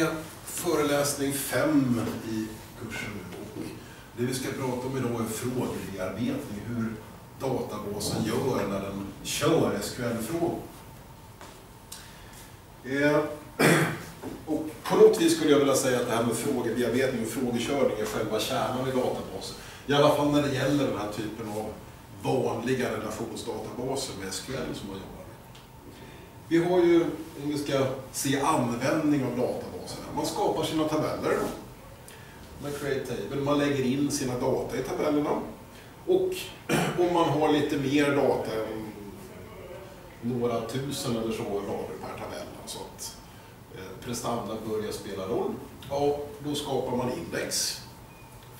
är föreläsning fem i kursen nu. Och det vi ska prata om idag är frågebearbetning, hur databasen gör när den kör SQL-frågor. Eh, och på något vis skulle jag vilja säga att det här med frågebearbetning och frågekörning är själva kärnan i databasen. I alla fall när det gäller den här typen av vanliga relationsdatabaser med SQL som man jobbar med. Vi har ju, om vi ska se användning av databaser, man skapar sina tabeller med Create Table, man lägger in sina data i tabellerna. Och om man har lite mer data än några tusen eller så rader per tabell, så att eh, prestanda börjar spela roll, ja, då skapar man index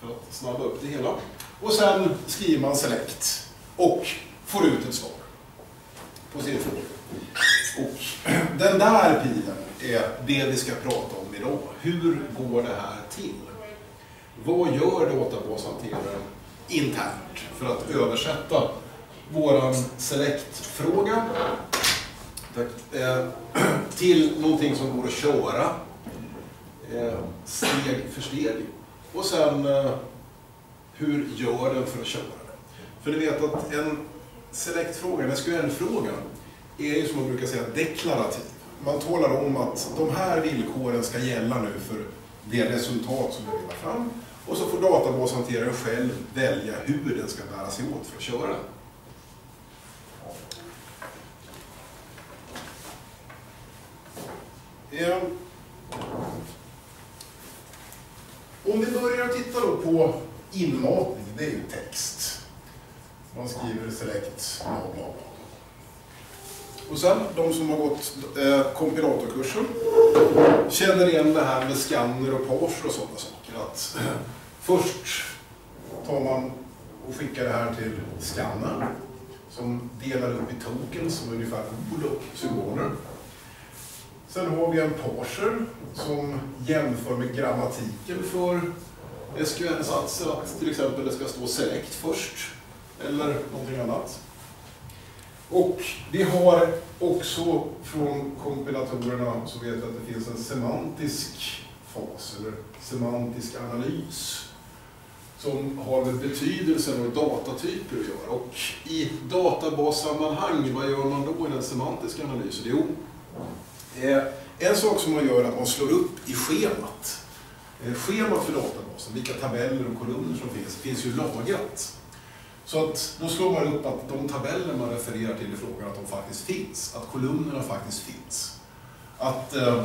för att snabba upp det hela. Och sen skriver man select och får ut ett svar på sin fråga. Och den där pilen är det vi ska prata om idag. Hur går det här till? Vad gör databashanteraren internt för att översätta våran select-fråga eh, till någonting som går att köra eh, steg för steg. Och sen eh, hur gör den för att köra det? För ni vet att en select-fråga, en SQL-fråga, är ju som man brukar säga deklarativ. Man talar om att de här villkoren ska gälla nu för det resultat som jag vill ha fram. Och så får databashanteraren själv välja hur den ska bära sig åt för att köra den. Eh, om vi börjar titta då på inmatning, det är ju text. Man skriver select, bla bla bla. Och sen, de som har gått eh, kompilatorkursen känner igen det här med skanner och parser och sådana saker. Att eh, först tar man och skickar det här till skannern som delar upp i tokens som är ungefär ord och symboler. Sen har vi en parser som jämför med grammatiken för SQL-satser, att till exempel det ska stå select först eller någonting annat. Och vi har också från kompilatorerna så vet vi att det finns en semantisk fas eller semantisk analys som har med betydelsen och datatyper att göra. Och i databassammanhang, vad gör man då i den semantiska analysen? Jo, eh, en sak som man gör är att man slår upp i schemat. Eh, schemat för databasen, vilka tabeller och kolumner som finns, finns ju lagrat. Så att då slår man upp att de tabeller man refererar till i frågan, att de faktiskt finns. Att kolumnerna faktiskt finns. Att eh,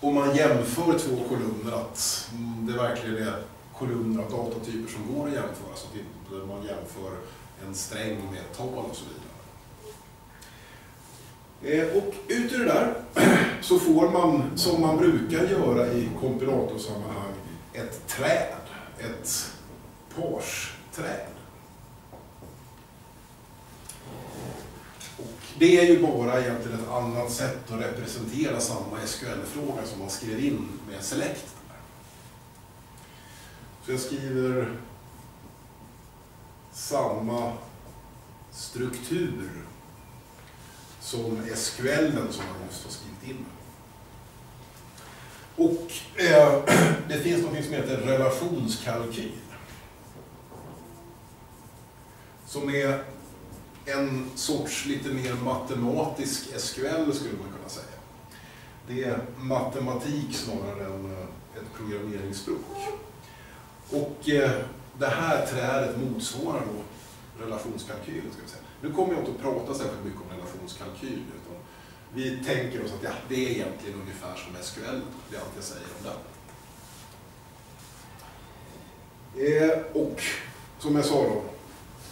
om man jämför två kolumner, att mm, det verkligen är kolumner av datatyper som går att jämföra. Så att inte man jämför en sträng med ett tal och så vidare. Eh, och ut ur det där så får man, som man brukar göra i kompilatorsammanhang, ett träd. Ett parsträd. Det är ju bara egentligen ett annat sätt att representera samma SQL-fråga som man skrev in med select. Så jag skriver samma struktur som SQL som man just har skrivit in. Och eh, det finns något som heter relationskalkyl. Som är en sorts lite mer matematisk SQL skulle man kunna säga. Det är matematik snarare än eh, ett programmeringsspråk. Och eh, det här trädet motsvarar då relationskalkylen. Ska vi säga. Nu kommer jag inte att prata särskilt mycket om relationskalkyl. Utan vi tänker oss att ja, det är egentligen ungefär som SQL, det är allt jag säger om den. Eh, och som jag sa då,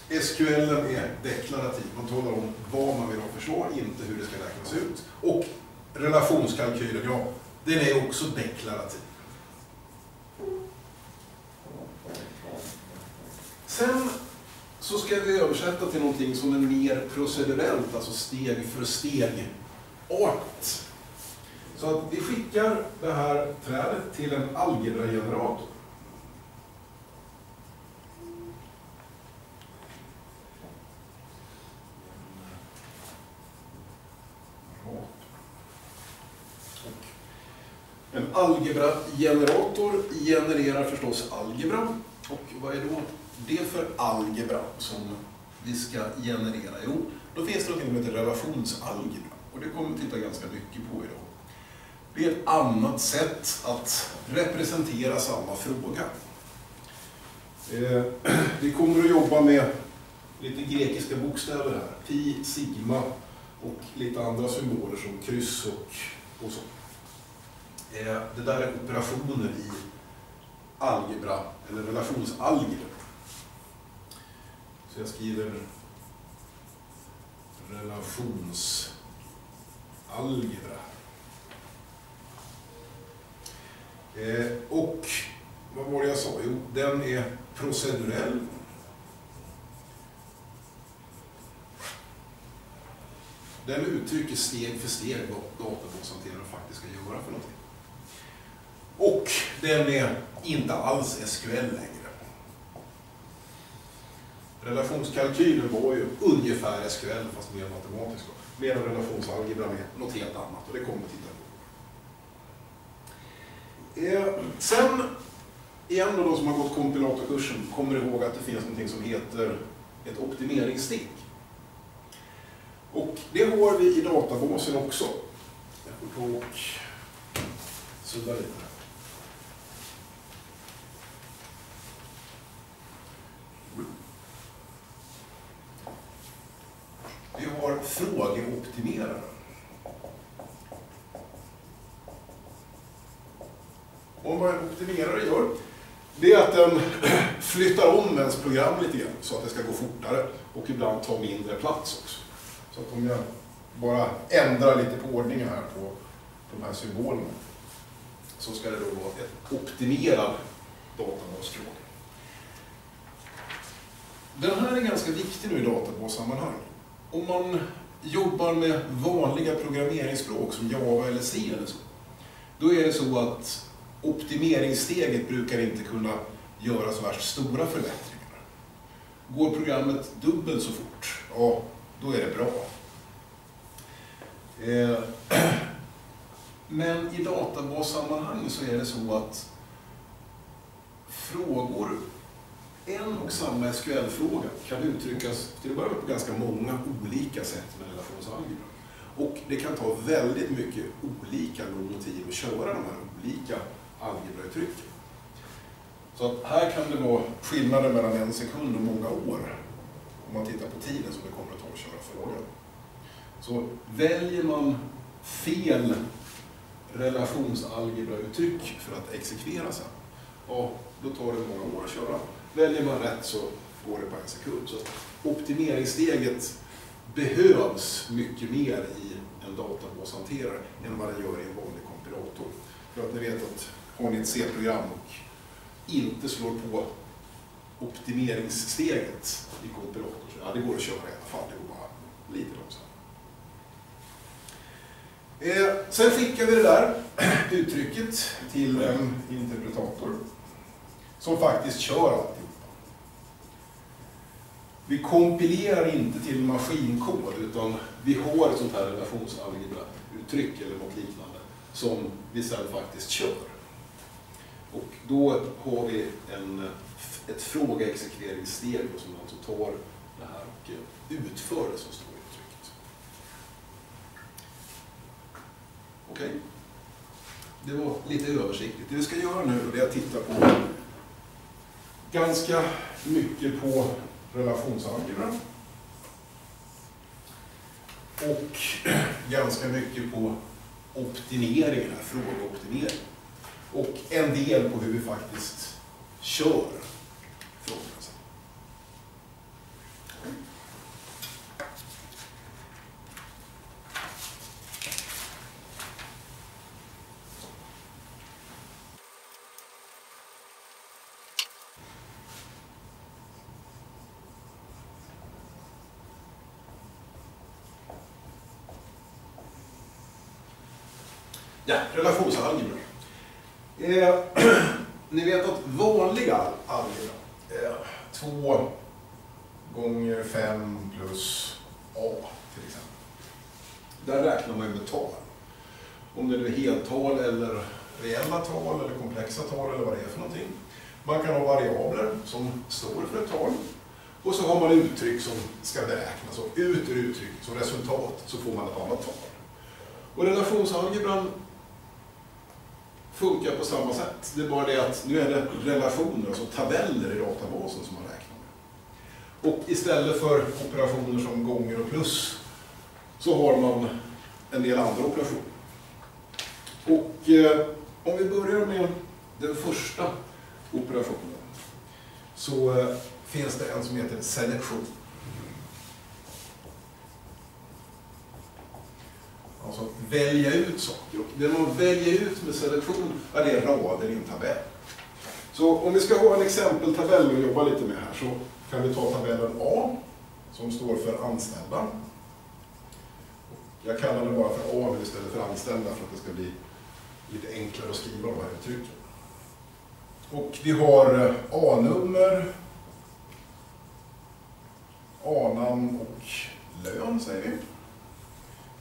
SQL är deklarativ. Man talar om vad man vill ha för svar, inte hur det ska räknas ut. Och relationskalkylen, ja, den är också deklarativ. Sen så ska vi översätta till någonting som är mer procedurellt, alltså steg för steg art. Så att vi skickar det här trädet till en algebragenerator. En algebragenerator genererar förstås algebra. Och vad är då det för algebra som vi ska generera? Jo, då finns det något som heter relationsalgebra. Och det kommer vi titta ganska mycket på idag. Det är ett annat sätt att representera samma fråga. Eh, vi kommer att jobba med lite grekiska bokstäver här. Pi, sigma och lite andra symboler som kryss och, och så. Eh, det där är operationer i algebra, eller relationsalgebra. Så jag skriver relationsalgebra. Eh, och vad var det jag sa? Jo, den är procedurell. Den uttrycker steg för steg vad databashanteraren faktiskt ska göra för någonting. Och den är inte alls SQL längre. Relationskalkylen var ju ungefär SQL fast mer matematisk. Mer relationsalgebra med något helt annat och det kommer vi titta på. Eh, sen, igen då de som har gått kompilatorkursen kommer ihåg att det finns något som heter ett optimeringsstick. Och det har vi i databasen också. Jag får ta och sudda lite. Vi har frågeoptimerare. Och vad en optimerare gör, det är att den flyttar om ens program lite grann så att det ska gå fortare och ibland ta mindre plats också. Så att om jag bara ändrar lite på ordningen här på, på de här symbolerna så ska det då vara ett optimerad databasfråga. Den här är ganska viktig nu i databassammanhang. Om man jobbar med vanliga programmeringsspråk som Java eller C eller så, då är det så att optimeringssteget brukar inte kunna göra så värst stora förbättringar. Går programmet dubbelt så fort, ja, då är det bra. Eh, men i databassammanhang så är det så att frågor, en och samma SQL-fråga kan uttryckas till att börja med på ganska många olika sätt med relationsalgebra. Och det kan ta väldigt mycket olika lång tid att köra de här olika algebrauttrycken. Så att här kan det vara skillnader mellan en sekund och många år om man tittar på tiden som det kommer att ta att köra frågan. Så väljer man fel relationsalgebrauttryck för att exekvera sen, ja, då tar det många år att köra. Väljer man rätt så går det på en sekund. Så optimeringssteget behövs mycket mer i en databashanterare än vad den gör i en vanlig kompilator. För att ni vet att har ni ett C-program och inte slår på optimeringssteget i kompilator, så ja, det går att köra i alla fall, det går bara lite långsamt. Eh, sen skickar vi det där uttrycket till en interpretator som faktiskt kör alltihop. Vi kompilerar inte till maskinkod utan vi har ett sånt här relationsalgebra-uttryck eller något liknande som vi sedan faktiskt kör. Och då har vi en, ett frågeexekveringssteg som alltså tar det här och utför det som står i uttrycket. Okej? Okay. Det var lite översiktligt. Det vi ska göra nu är att titta på ganska mycket på relationsalgebra och ganska mycket på optimering, frågeoptimering. Och en del på hur vi faktiskt kör. Ja, relationsalgebra. Eh, ni vet att vanliga algebra, eh, 2 gånger 5 plus a till exempel. Där räknar man ju med tal. Om det nu är heltal eller reella tal eller komplexa tal eller vad det är för någonting. Man kan ha variabler som står för ett tal. Och så har man uttryck som ska beräknas och ut ur uttrycket som resultat så får man ett annat tal. Och relationsalgebran funkar på samma sätt. Det är bara det att nu är det relationer, alltså tabeller i databasen som man räknar med. Och istället för operationer som gånger och plus så har man en del andra operationer. Och eh, om vi börjar med den första operationen så eh, finns det en som heter selektion. Alltså välja ut saker. Det man väljer ut med selektion är det rader i en tabell. Så om vi ska ha en exempeltabell att jobba lite med här så kan vi ta tabellen A som står för anställda. Jag kallar den bara för A istället för anställda för att det ska bli lite enklare att skriva de här uttrycken. Och vi har eh, A-nummer, A-namn och lön säger vi.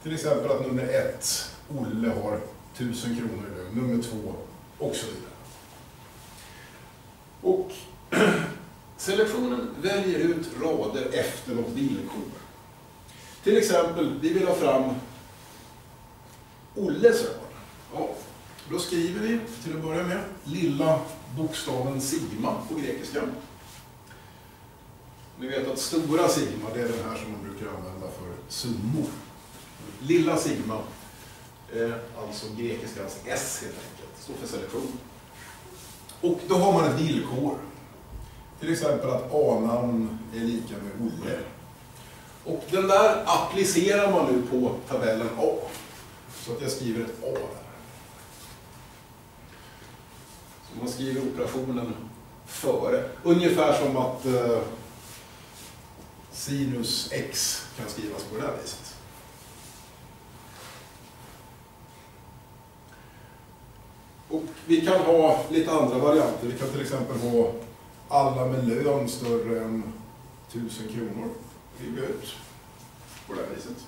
Till exempel att nummer ett, Olle, har 1000 kronor i lön, nummer två och så vidare. Och selektionen väljer ut rader efter något villkor. Till exempel, vi vill ha fram Olles rad. Ja, då skriver vi till att börja med lilla bokstaven sigma på grekiska. Ni vet att stora sigma, det är den här som man brukar använda för summor. Lilla sigma, eh, alltså grekiskans alltså S helt enkelt, står för selektion. Och då har man ett villkor. Till exempel att A-namn är lika med Olle. Och den där applicerar man nu på tabellen A. Så att jag skriver ett A där. Så man skriver operationen före. Ungefär som att eh, sinus x kan skrivas på det här viset. Och vi kan ha lite andra varianter. Vi kan till exempel ha alla med lön större än 1000 kronor. Vill ut på det här viset.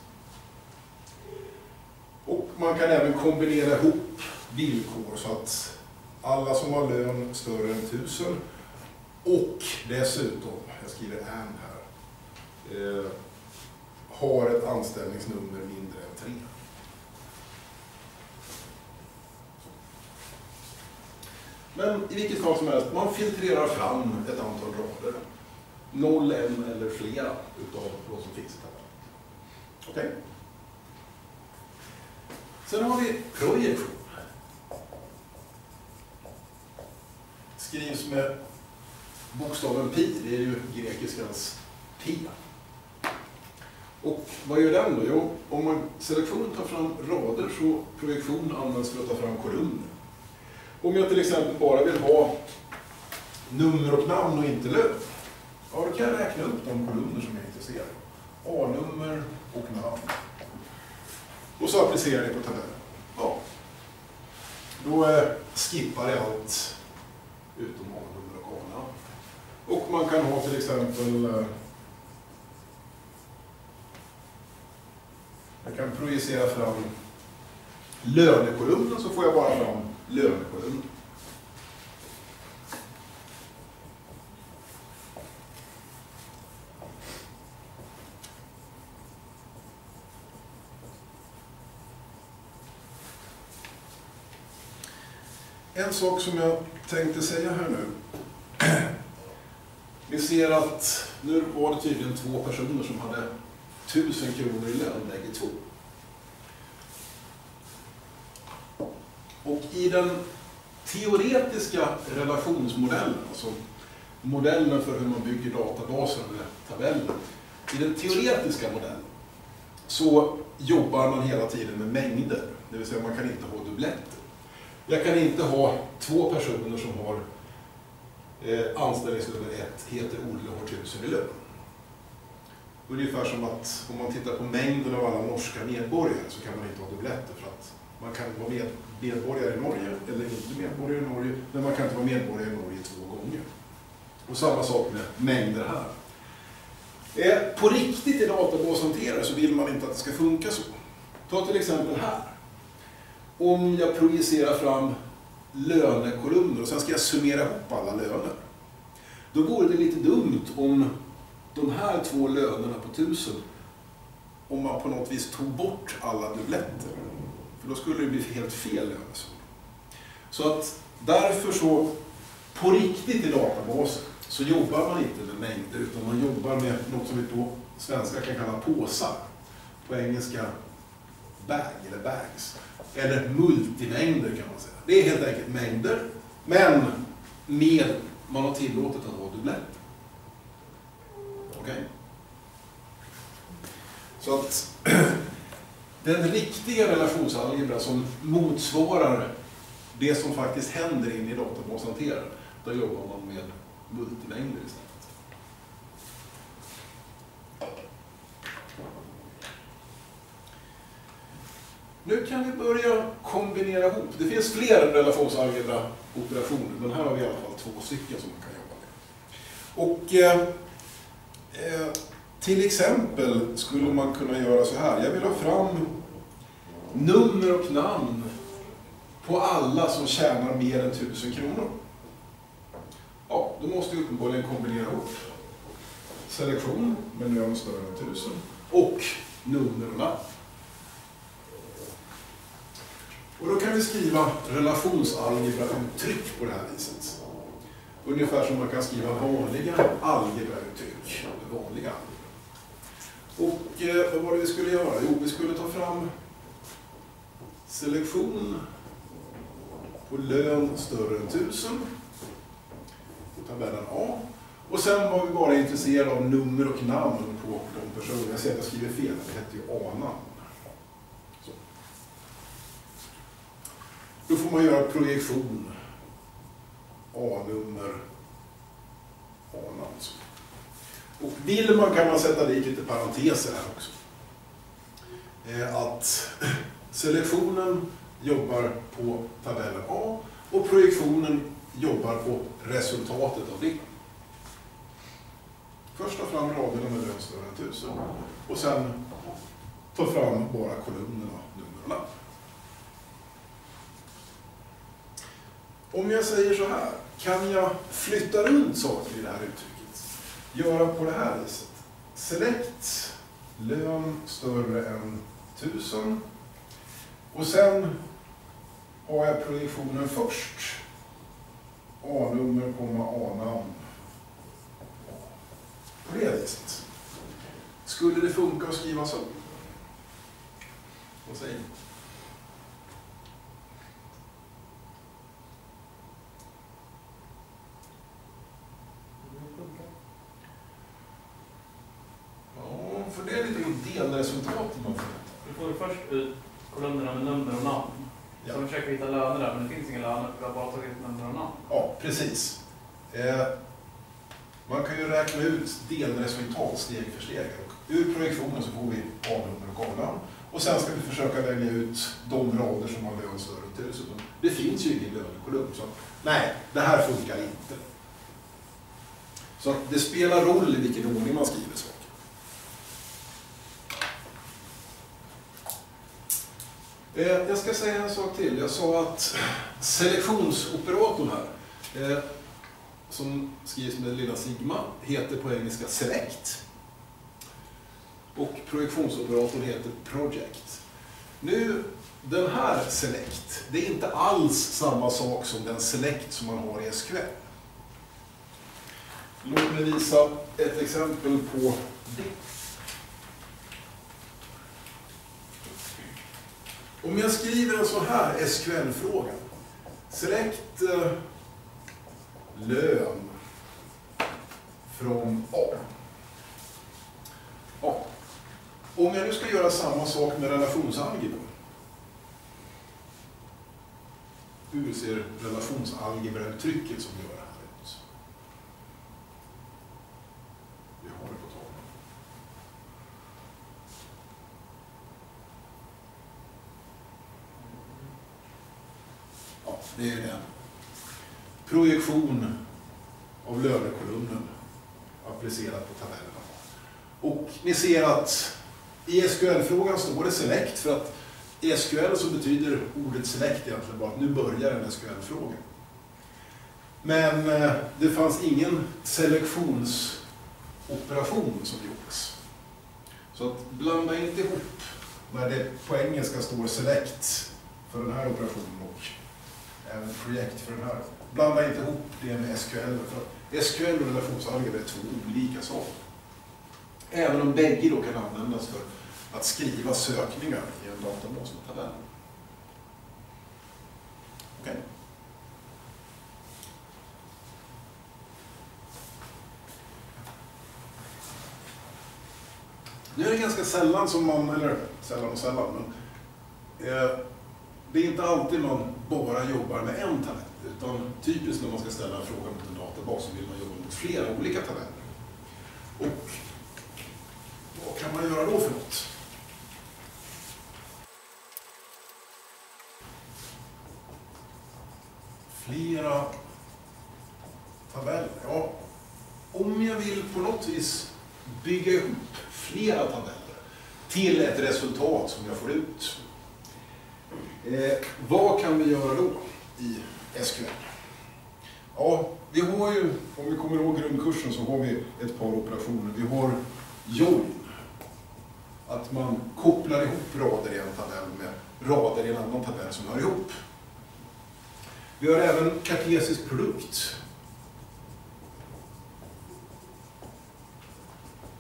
Och man kan även kombinera ihop villkor så att alla som har lön större än 1000 och dessutom, jag skriver en här, eh, har ett anställningsnummer mindre än 3. Men i vilket fall som helst, man filtrerar fram ett antal rader. Noll, en eller flera utav vad som finns i tabellen. Okej? Okay? Sen har vi projektion. Skrivs med bokstaven pi, det är ju grekiskans pi. Och vad gör den då? Jo, om man selektion tar fram rader så projektion används för att ta fram kolumner. Om jag till exempel bara vill ha nummer och namn och inte lön, ja då kan jag räkna upp de kolumner som jag är intresserad av. A-nummer och namn. Och så applicerar jag det på tabellen. Ja. Då eh, skippar jag allt utom A-nummer och A-namn. Och man kan ha till exempel eh, Jag kan projicera fram lönekolumnen så får jag bara fram lönekolumnen. En sak som jag tänkte säga här nu. Vi ser att nu var det tydligen två personer som hade 1000 kronor i lön bägge två. Och i den teoretiska relationsmodellen, alltså modellen för hur man bygger databaser med tabeller. I den teoretiska modellen så jobbar man hela tiden med mängder, det vill säga man kan inte ha dubbletter. Jag kan inte ha två personer som har eh, anställningsnummer ett, heter Olle och har tusen i lön. Ungefär som att om man tittar på mängden av alla norska medborgare så kan man inte ha dubbletter för att man kan vara med, medborgare i Norge eller inte medborgare i Norge, men man kan inte vara medborgare i Norge två gånger. Och samma sak med mängder här. Eh, på riktigt i databashanterare så vill man inte att det ska funka så. Ta till exempel här. Om jag projicerar fram lönekolumner och sen ska jag summera ihop alla löner. Då vore det lite dumt om de här två lönerna på tusen, om man på något vis tog bort alla dubbletter. För då skulle det bli helt fel lönesumma. Så att därför så, på riktigt i databasen, så jobbar man inte med mängder utan man jobbar med något som vi på svenska kan kalla påsar. På engelska bag eller bags. Eller multimängder kan man säga. Det är helt enkelt mängder, men med, man har tillåtit att ha dubbletter. Okej? Okay? Så att den riktiga relationsalgebra som motsvarar det som faktiskt händer inne i databashanteraren, då jobbar man med multimängder istället. Nu kan vi börja kombinera ihop. Det finns fler relationsalgebra-operationer, men här har vi i alla fall två stycken som man kan jobba med. Och eh, eh, till exempel skulle man kunna göra så här. Jag vill ha fram nummer och namn på alla som tjänar mer än 1000 kronor. Ja, då måste vi uppenbarligen kombinera ihop selektion med lön större än 1000 och nummer och namn. Och då kan vi skriva relationsalgebrauttryck på det här viset. Ungefär som man kan skriva vanliga algebrauttryck. Vanliga Och eh, vad var det vi skulle göra? Jo, vi skulle ta fram selektion på lön större än 1000 på tabellen A. Och sen var vi bara intresserade av nummer och namn på de personer. Jag ser att jag skriver fel, det hette ju A-namn. Då får man göra projektion. A-nummer, A-namn. Och vill man kan man sätta dit lite parenteser här också. Eh, att selektionen jobbar på tabellen A och projektionen jobbar på resultatet av det. Först ta fram raderna med lön större än 1000 och sen ta fram bara kolumnerna, nummer och. Om jag säger så här, kan jag flytta runt saker i det här uttrycket? Göra på det här viset. Select lön större än 1000 och sen har jag projektionen först. A-nummer, A-namn. På det viset. Skulle det funka att skriva så? Vad säger ni? Ja, för det är lite delresultaten man får. Du får först ut kolumnerna med nummer och namn. Ja. Så försöker hitta löner där, men det finns inga löner för vi har bara tagit nummer och namn. Ja, precis. Eh, man kan ju räkna ut resultat steg för steg. Och ur projektionen så får vi A-nummer och A-namn. Och sen ska vi försöka välja ut de rader som har lön större än 1000. Det finns ju ingen lönekolumn, så nej, det här funkar inte. Så det spelar roll i vilken ordning man skriver saker. Eh, jag ska säga en sak till. Jag sa att selektionsoperatorn här, eh, som skrivs med lilla sigma, heter på engelska select. Och projektionsoperatorn heter project. Nu, den här select, det är inte alls samma sak som den select som man har i SQL. Låt mig visa ett exempel på det. Om jag skriver en så här SQL-fråga. Select eh, lön från A. A. Om jag nu ska göra samma sak med relationsalgebra. Hur ser relationsalgebra-uttrycket som gör det här ut? Vi har det på tavlan. Ja, det är det. Projektion av lönekolumnen applicerat på tabellerna. Och ni ser att i SQL-frågan står det select för att I SQL så betyder ordet select egentligen bara att nu börjar en SQL-fråga. Men eh, det fanns ingen selektionsoperation som gjordes. Så att blanda inte ihop när det på engelska står select för den här operationen och även projekt för den här. Blanda inte ihop det med SQL. För SQL och relationsalgebra är två olika saker. Även om bägge då kan användas för att skriva sökningar i en databas med tabeller. Okay. Nu är det ganska sällan som man, eller sällan och sällan, men eh, det är inte alltid man bara jobbar med en tabell. Utan typiskt när man ska ställa en fråga mot en databas så vill man jobba mot flera olika tabeller. Och vad kan man göra då för något? Flera tabeller. Ja, om jag vill på något vis bygga ihop flera tabeller till ett resultat som jag får ut. Eh, vad kan vi göra då i SQL? Ja, vi har ju, om vi kommer ihåg grundkursen så har vi ett par operationer. Vi har join, att man kopplar ihop rader i en tabell med rader i en annan tabell som hör ihop. Vi har även kartesisk produkt.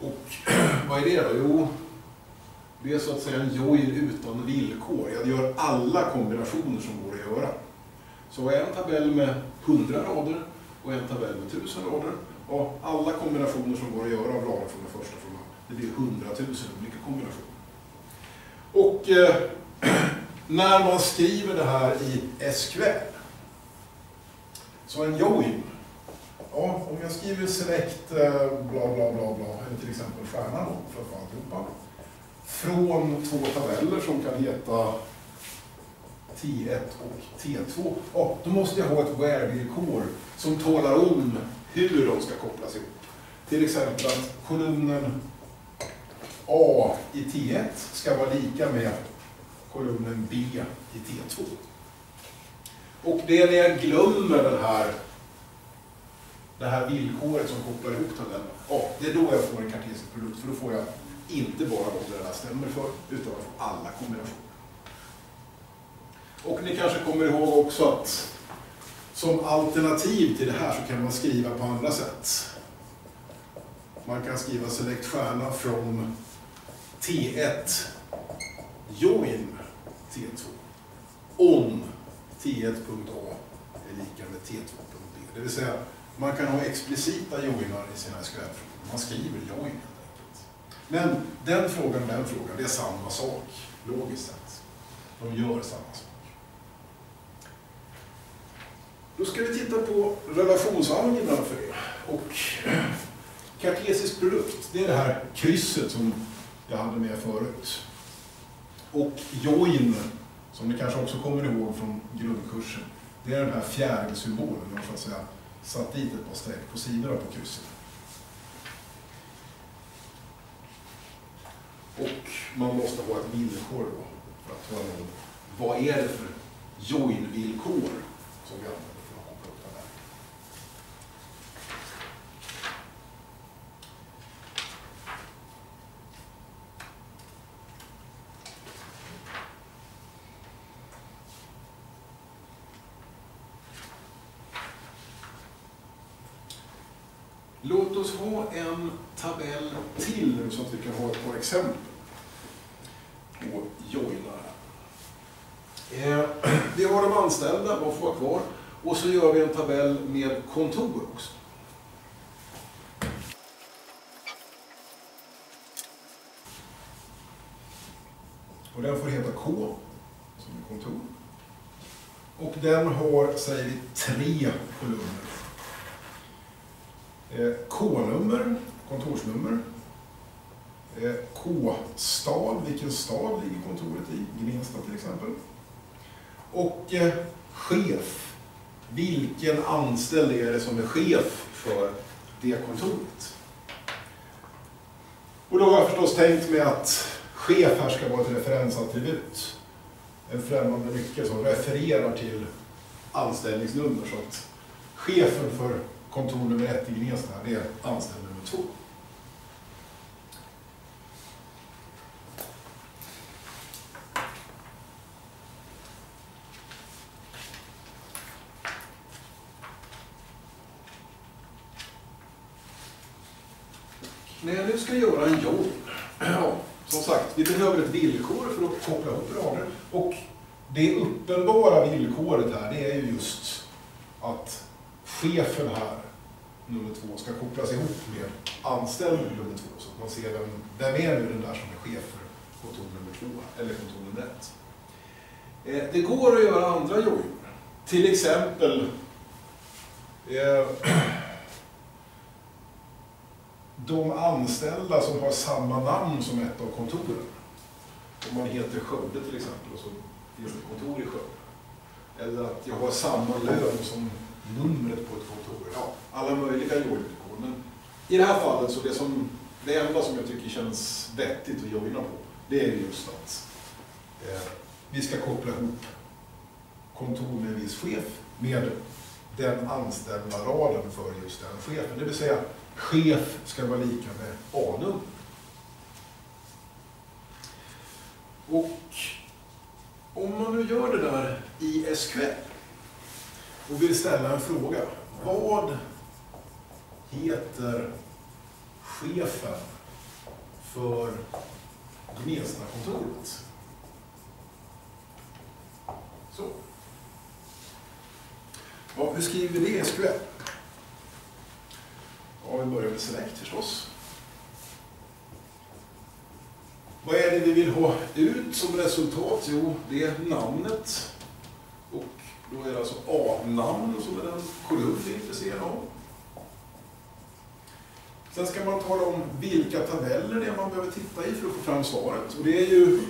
Och vad är det då? Jo, det är så att säga en join utan villkor. Jag gör alla kombinationer som går att göra. Så en tabell med 100 rader och en tabell med 1000 rader. Och alla kombinationer som går att göra av rader från den första frågan, det blir 100 000 olika kombinationer. Och eh, när man skriver det här i SQL, så en join, ja, om jag skriver select eh, bla bla bla bla, eller till exempel stjärnan för att få alltihopa, från två tabeller som kan heta T1 och T2. ja, då måste jag ha ett where-villkor som talar om hur de ska kopplas ihop. Till exempel att kolumnen A i T1 ska vara lika med kolumnen B i T2. Och det är när jag glömmer den här, det här villkoret som kopplar ihop tabellerna, ja, det är då jag får en kartesisk produkt, för då får jag inte bara de där stämmer för, utan jag får alla kombinationer. Och ni kanske kommer ihåg också att som alternativ till det här så kan man skriva på andra sätt. Man kan skriva select stjärna från T1 join T2 om T1.a är lika med T2.b. Det vill säga, man kan ha explicita joinar i sina SQL-frågor. Man skriver join helt enkelt. Men den frågan och den frågan, det är samma sak, logiskt sett. De gör samma sak. Då ska vi titta på relationsalgebra för det. Och kartesisk produkt, det är det här krysset som jag hade med förut. Och join, som ni kanske också kommer ihåg från grundkursen, det är den här fjärilsymbolen. Jag har så att säga satt dit ett par streck på sidorna på krysset. Och man måste ha ett villkor då för att tala om vad är det för join-villkor som vi använder. Låt oss ha en tabell till nu så att vi kan ha ett par exempel på joinar. Eh, vi har de anställda, de får vara kvar. Och så gör vi en tabell med kontor också. Och den får heta K, som är kontor. Och den har, säger vi, tre kolumner. Eh, K-nummer, kontorsnummer. Eh, K-stad, vilken stad ligger kontoret i? Gnesta till exempel. Och eh, chef, vilken anställd är det som är chef för det kontoret? Och då har jag förstås tänkt mig att chef här ska vara ett referensattribut. en främmande nyckel som refererar till anställningsnummer. Så att chefen för kontor nummer ett i Gnesta, det är anställd nummer två. När jag nu ska göra en jobb, ja, som sagt, vi behöver ett villkor för att koppla ihop rader. Och det uppenbara villkoret här, det är ju just att chefen här, nummer två, ska kopplas ihop med anställd nummer två. Så att man ser vem, vem är nu den där som är chef för kontor nummer två, eller kontor nummer ett. Eh, det går att göra andra jobb. Till exempel eh, de anställda som har samma namn som ett av kontoren. Om man heter Skövde till exempel och så finns det kontor i Skövde. Eller att jag har samma lön som numret på ett kontor. Ja, alla möjliga jobbvillkor. Men i det här fallet så det, som, det enda som jag tycker känns vettigt att joina på, det är just att eh, vi ska koppla ihop kontor med en viss chef med den anställda raden för just den chefen. Det vill säga chef ska vara lika med A-nummer. Och om man nu gör det där i SQL och vill ställa en fråga. Vad heter chefen för Gnesta-kontoret? Så. Ja, hur skriver vi det i SQL? Ja, vi börjar med select förstås. Vad är det vi vill ha ut som resultat? Jo, det är namnet. Då är det alltså A-namn som är den kolumn vi är intresserade av. Sen ska man tala om vilka tabeller det är man behöver titta i för att få fram svaret. Och det är ju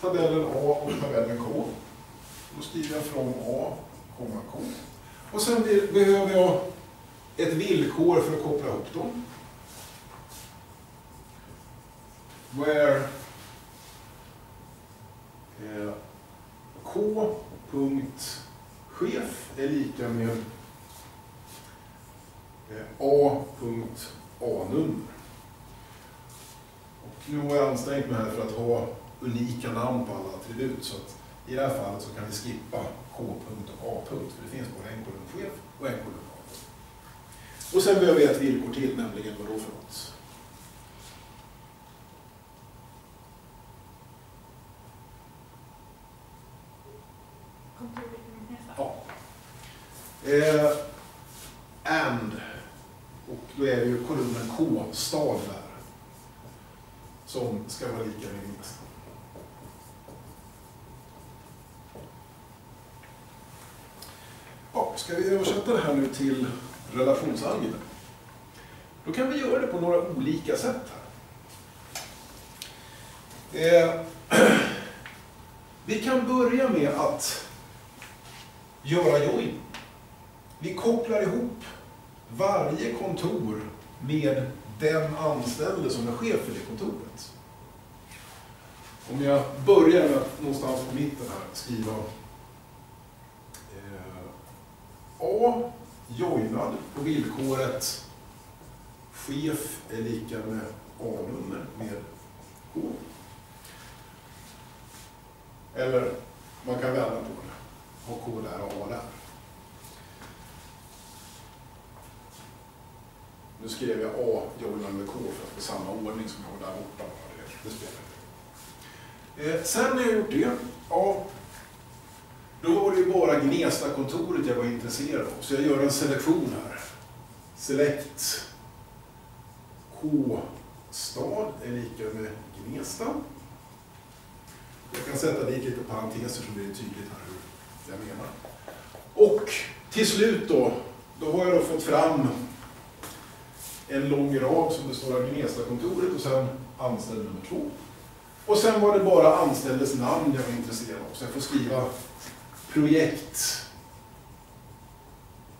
tabellen A och tabellen K. Då skriver jag från A, K. Och sen behöver jag ett villkor för att koppla ihop dem. Where eh, Chef är lika med eh, A.A-nummer. Och nu har jag ansträngt mig här för att ha unika namn på alla attribut. Så att i det här fallet så kan vi skippa K. och A. För det finns bara en kolumn chef och en kolumn A. och sen behöver vi ett villkor till, nämligen vad då för något? Ja. Eh, and, och då är det ju kolumnen K, STAD där, som ska vara lika med minst. Ja, ska vi översätta det här nu till relationsargument. Då kan vi göra det på några olika sätt. här. Eh, vi kan börja med att göra join. Vi kopplar ihop varje kontor med den anställde som är chef för det kontoret. Om jag börjar med att någonstans på mitten här skriva eh, A joinad på villkoret chef är lika med A-nummer med K. Eller man kan vända på det. Ha K där och A där. Nu skrev jag A joinad med K för att få samma ordning som jag har där borta. Det, det spelar inte. Eh, sen när jag gjort det, ja, då var det ju bara Gnesta-kontoret jag var intresserad av, så jag gör en selektion här. Select K-stad är lika med Gnesta. Jag kan sätta dit lite parenteser så blir det tydligt här hur jag menar. Och till slut då, då har jag då fått fram en lång rad som består av Gnesta-kontoret och sen anställd nummer två. Och sen var det bara anställdes namn jag var intresserad av, så jag får skriva projekt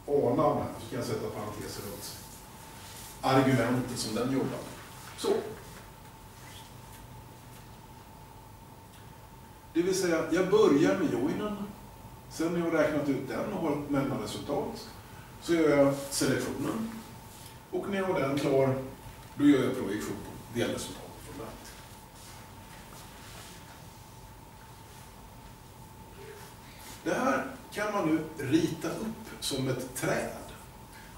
A-namn här, så kan jag sätta parenteser runt argumentet som den jobbar. Så. Det vill säga, jag börjar med joinen. Sen när jag har räknat ut den och har ett mellanresultat så gör jag selektionen. Och när jag har den klar, då gör jag projektion på delresultatet från den. Det här kan man nu rita upp som ett träd.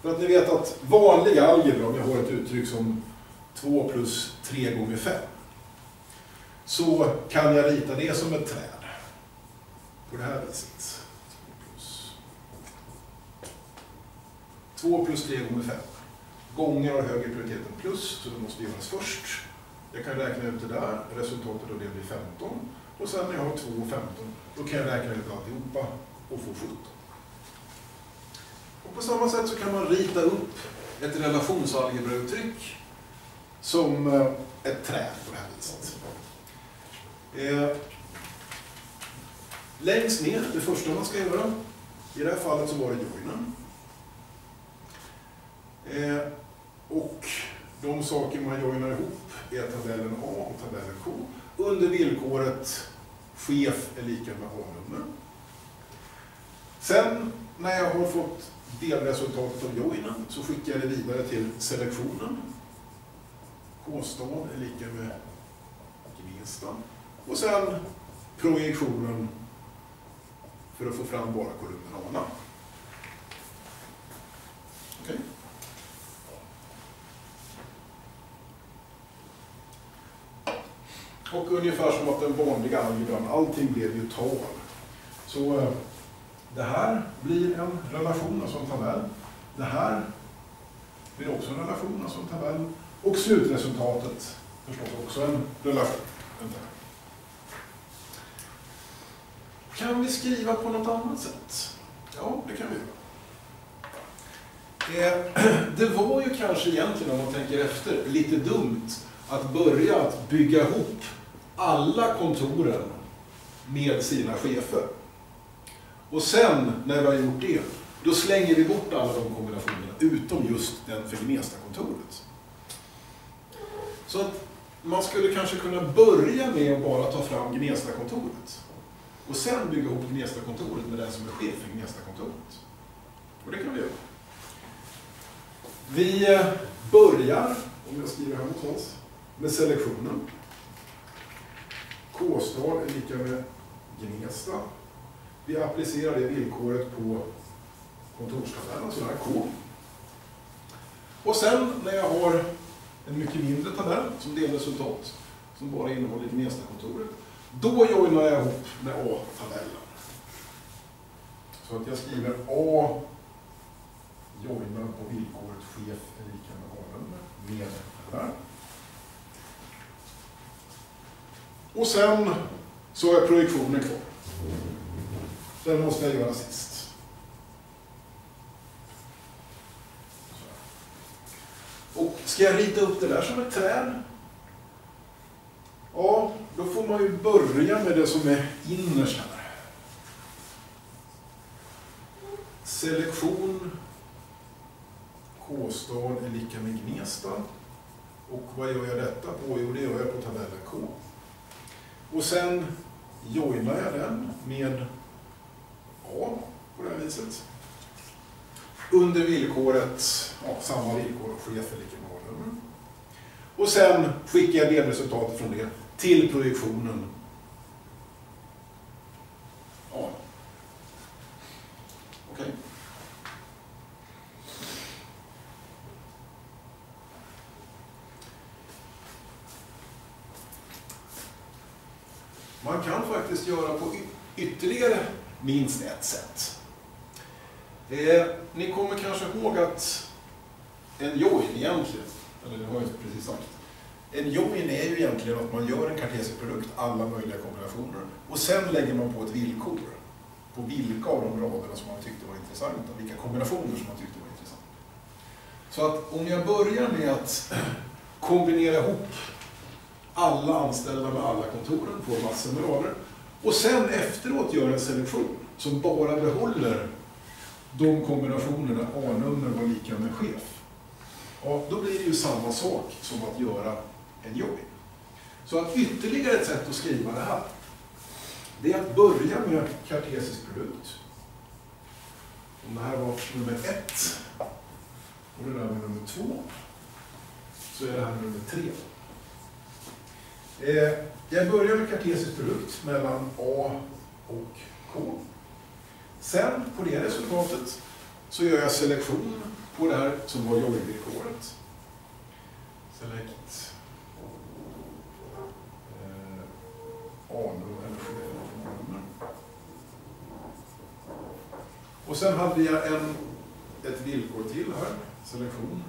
För att ni vet att vanlig algebra, om jag har ett uttryck som 2 plus 3 gånger 5, så kan jag rita det som ett träd. På det här viset. 2 plus 3 gånger 5. Gånger har högre prioritet än plus, så det måste göras först. Jag kan räkna ut det där, resultatet av det blir 15. Och sen när jag har 2 och 15, då kan jag räkna ut alltihopa och få 17. Och på samma sätt så kan man rita upp ett relationsalgebrauttryck som eh, ett träd på det här viset. Eh, längst ner, det första man ska göra, i det här fallet så var det joinen. Eh, och de saker man joinar ihop är tabellen A och tabellen K under villkoret chef är lika med A-nummer. Sen när jag har fått delresultatet av joinen så skickar jag det vidare till selektionen. K-stad är lika med minsta. Och sen projektionen för att få fram bara kolumnen A. Okay. Och ungefär som att den vanliga algebran, allting blev ju tal. Så eh, det här blir en relation, alltså en tabell. Det här blir också en relation, alltså en tabell. Och slutresultatet förstås också en relation. Kan vi skriva på något annat sätt? Ja, det kan vi göra. Eh, det var ju kanske egentligen, om man tänker efter, lite dumt att börja att bygga ihop alla kontoren med sina chefer. Och sen, när vi har gjort det, då slänger vi bort alla de kombinationerna, utom just den för Gnesta-kontoret. Så att man skulle kanske kunna börja med att bara ta fram Gnesta-kontoret. Och sen bygga ihop Gnesta-kontoret med den som är chef för Gnesta-kontoret. Och det kan vi göra. Vi eh, börjar, om jag skriver här mot oss, med selektionen. K-stad är lika med Gnesta. Vi applicerar det villkoret på kontorstabellen, så här K. Och sen när jag har en mycket mindre tabell som delresultat, som bara innehåller Gnesta-kontoret, då joinar jag ihop med A-tabellen. Så att jag skriver A joinar på villkoret chef är lika med A-nummer med det här. Och sen så är projektionen kvar. Den måste jag göra sist. Och ska jag rita upp det där som ett träd? Ja, då får man ju börja med det som är innerst här. Selektion K-stad är lika med Gnesta. Och vad gör jag detta på? Jo, det gör jag på tabellen K. Och sen joinar jag den med A på det här viset. Under villkoret, ja, samma villkor, chef eller lika. Och sen skickar jag delresultatet från det till projektionen A. Okej? Okay. Man kan faktiskt göra på ytterligare minst ett sätt. Eh, ni kommer kanske ihåg att en join egentligen, eller det har jag inte precis sagt, en join är ju egentligen att man gör en kartesisk produkt, alla möjliga kombinationer, och sen lägger man på ett villkor på vilka av de raderna som man tyckte var intressanta, vilka kombinationer som man tyckte var intressanta. Så att om jag börjar med att kombinera ihop alla anställda med alla kontoren på massor med rader. Och sen efteråt gör en selektion som bara behåller de kombinationerna A-nummer var lika med chef. Ja, då blir det ju samma sak som att göra en jobb. Så att ytterligare ett sätt att skriva det här, det är att börja med kartesisk produkt. Om det här var nummer ett och det där var nummer två så är det här nummer tre. Eh, jag börjar med kartesisk produkt mellan A och K. Sen på det resultatet så gör jag selektion på det här som var jobbvillkoret. Select eh, A-nummer eller chefnummer. Och sen hade jag en, ett villkor till här, selektion.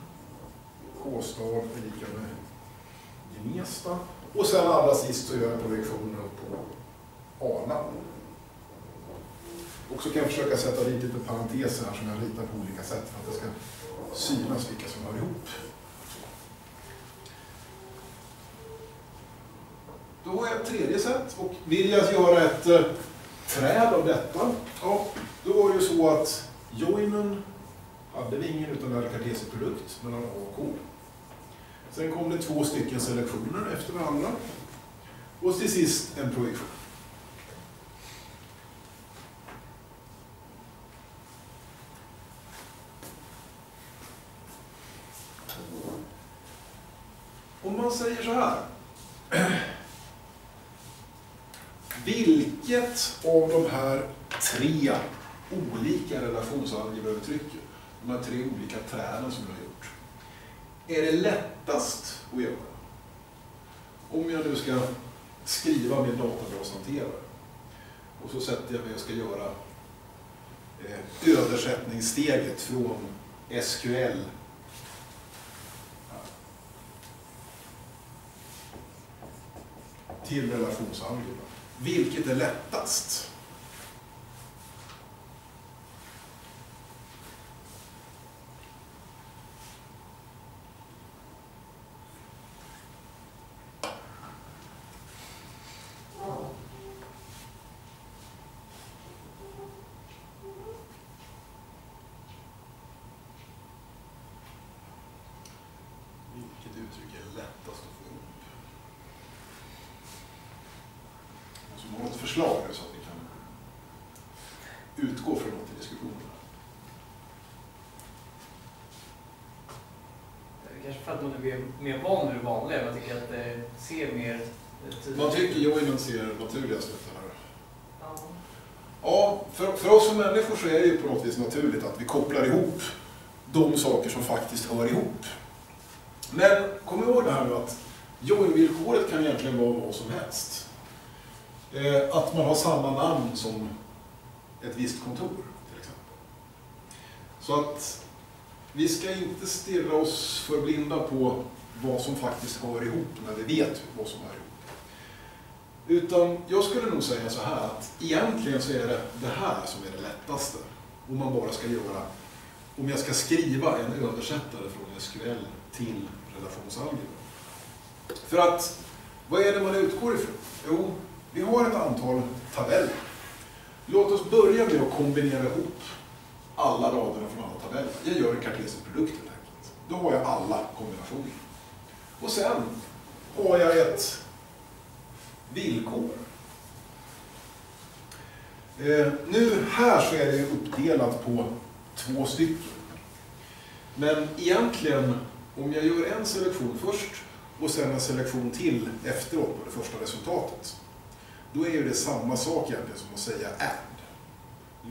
K-stav är lika med Gnesta. Och sen allra sist så gör jag projektionen upp på Arna. Och så kan jag försöka sätta dit lite parenteser här som jag ritar på olika sätt för att det ska synas vilka som hör ihop. Då har jag ett tredje sätt och vill jag göra ett eh, träd av detta, ja, då var det ju så att joinen hade vi ingen utan LKTC-produkt, mellan A och K. Sen kom det två stycken selektioner efter varandra. Och till sist en projektion. Om man säger så här. Vilket av de här tre olika relationsalgebrauttrycken, de här tre olika träden som jag har gjort, är det lättast att göra? Om jag nu ska skriva min databashanterare och så sätter jag mig och ska göra eh, översättningssteget från SQL till relationshandlingar. Vilket är lättast? Vilket uttryck är lättast att få ihop? Och så har ett förslag här så att vi kan utgå från något i diskussionen. Kanske för att man är mer- van vid det vanliga. Man tycker att det ser mer eh, tydligt Man tycker joinen ser naturligast ut här. Ja. Ja, för, för oss som människor så är det ju på något vis naturligt att vi kopplar ihop de saker som faktiskt hör ihop. Men kom ihåg det här nu att joinvillkoret kan egentligen vara vad som helst. Eh, att man har samma namn som ett visst kontor till exempel. Så att vi ska inte stirra oss för blinda på vad som faktiskt hör ihop när vi vet vad som hör ihop. Utan jag skulle nog säga så här att egentligen så är det det här som är det lättaste. Om man bara ska göra, om jag ska skriva en översättare från SQL till relationsalgebra. För att, vad är det man utgår ifrån? Jo, vi har ett antal tabeller. Låt oss börja med att kombinera ihop alla raderna från alla tabeller. Jag gör en kartesisk produkt helt enkelt. Då har jag alla kombinationer. Och sen har jag ett villkor. Eh, nu här så är det uppdelat på två stycken. Men egentligen, om jag gör en selektion först och sen en selektion till efteråt på det första resultatet, då är ju det samma sak egentligen som att säga AND.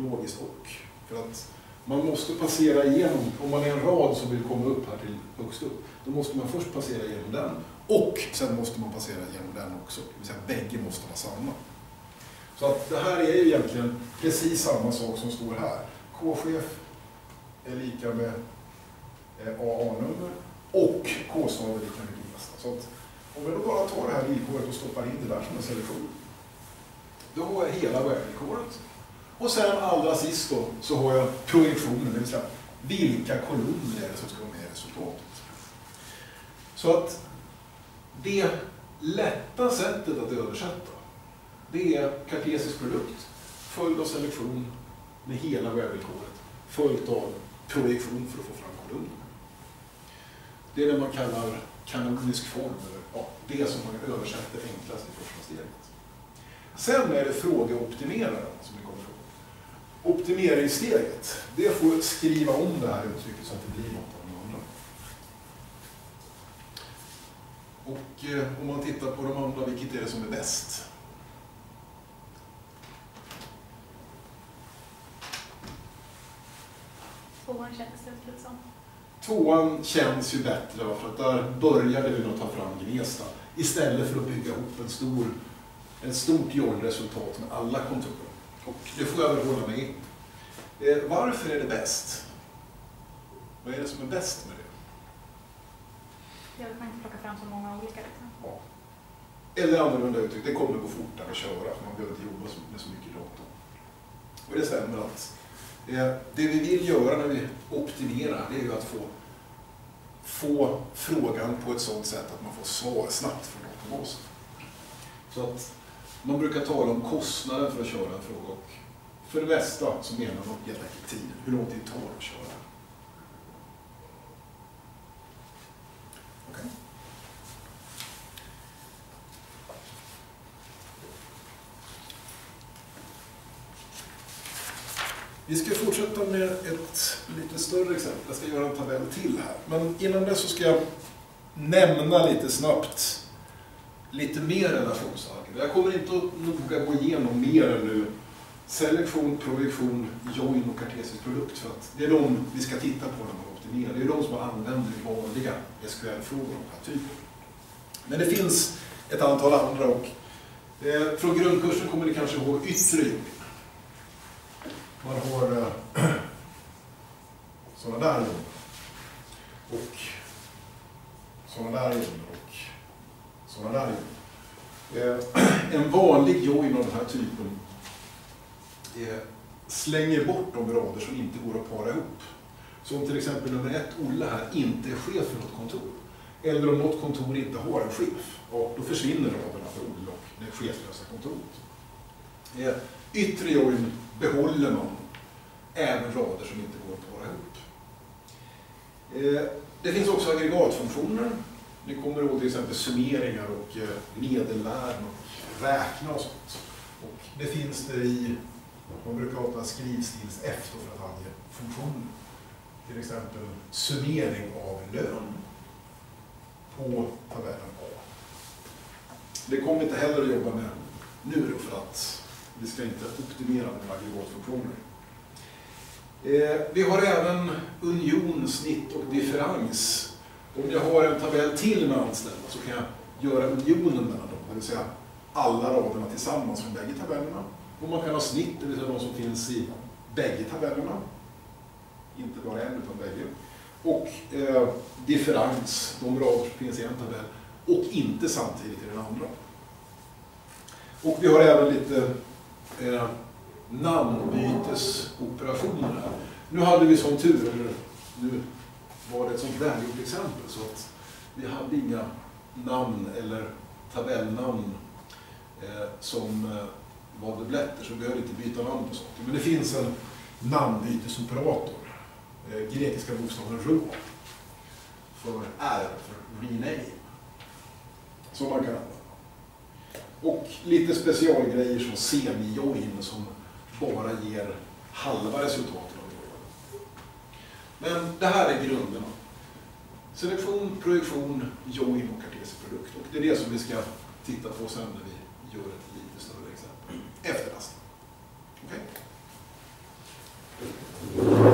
Logiskt och. För att man måste passera igenom, om man är en rad som vill komma upp här till högst upp, då måste man först passera igenom den och sen måste man passera igenom den också. Det vill säga bägge måste vara samma. Så att det här är ju egentligen precis samma sak som står här. K-chef är lika med eh, AA-nummer och K-stav är lika med nästa. Så att om jag då bara tar det här villkoret och stoppar in det där som en selektion, då har jag hela webbvillkoret. Och sen allra sist då, så har jag projektionen, det vill säga vilka kolumner är det som ska vara med i resultatet. Så att det lätta sättet att översätta, det är kartesisk produkt följd av selektion med hela webbvillkoret följt av projektion för att få fram kolumnerna. Det är det man kallar kanonisk form, eller ja, det som man översätter enklast i första steget. Sen är det frågeoptimeraren som vi kommer ihåg. Optimeringssteget, det får skriva om det här uttrycket så att det blir något av de andra. Och eh, om man tittar på de andra, vilket är det som är bäst? Tvåan känns det lite som. Tvåan känns ju bättre för att där började vi nog ta fram Gnesta istället för att bygga ihop en stor, en stort journresultat med alla kontor. Och det får jag väl hålla med i. Eh, varför är det bäst? Vad är det som är bäst med det? Jag kan inte plocka fram så många olika. Liksom. Ja. Eller annorlunda uttryckt, det kommer gå fortare att köra för man behöver inte jobba så- med så mycket data. Och det stämmer att Eh, det vi vill göra när vi optimerar det är ju att få, få frågan på ett sådant sätt att man får svar snabbt från databasen. Så att man brukar tala om kostnaden för att köra en fråga och för det mesta så menar man helt enkelt tiden. Hur lång tid tar det att köra? Okay. Vi ska fortsätta med ett lite större exempel. Jag ska göra en tabell till här. Men innan det så ska jag nämna lite snabbt lite mer relationsargument. Jag kommer inte att noga gå igenom mer än nu selektion, projektion, join och kartesisk produkt. För att det är de vi ska titta på när man optimerar. Det är de som man använder i vanliga SQL-frågor av den här typen. Men det finns ett antal andra och eh, från grundkursen kommer ni kanske ihåg yttre join. Man har eh, sådana där jobb och sådana där jobb och sådana där jobb. Eh, En vanlig join av den här typen eh, slänger bort de rader som inte går att para ihop. Så om till exempel nummer ett, Olle här, inte är chef för något kontor, eller om något kontor inte har en chef, ja, då försvinner raderna för Olle och det cheflösa kontoret. Eh, Yttre join behåller man även rader som inte går att para ihop. Eh, Det finns också aggregatfunktioner. Ni kommer ihåg till exempel summeringar och eh, medelvärden och räkna och sånt. Och det finns det i, man brukar prata skrivstils F då för att ange funktioner. Till exempel summering av lön på tabellen A. Det kommer vi inte heller att jobba med nu då för att vi ska inte optimera med aggregatfunktioner. Eh, vi har även union, snitt och differens. Om jag har en tabell till med anställda så kan jag göra unionen mellan dem, det vill säga alla raderna tillsammans från bägge tabellerna. Och man kan ha snitt, det vill säga de som finns i bägge tabellerna. Inte bara en, utan bägge. Och eh, differens, de rader som finns i en tabell och inte samtidigt i den andra. Och vi har även lite eh, namnbytesoperationer. Nu hade vi som tur, eller nu var det ett sånt välgjort exempel, så att vi hade inga namn eller tabellnamn eh, som eh, var dubbletter, så vi behövde inte byta namn på saker. Men det finns en namnbytesoperator, eh, grekiska bokstaven rå, för R, för rename, som man kan använda. Och lite specialgrejer som semi-join som bara ger halva resultatet av joinen. Men det här är grunderna. Selektion, projektion, join och kartesisk produkt. Och det är det som vi ska titta på sen när vi gör ett lite större exempel. Efterlastning. Okej? Okay?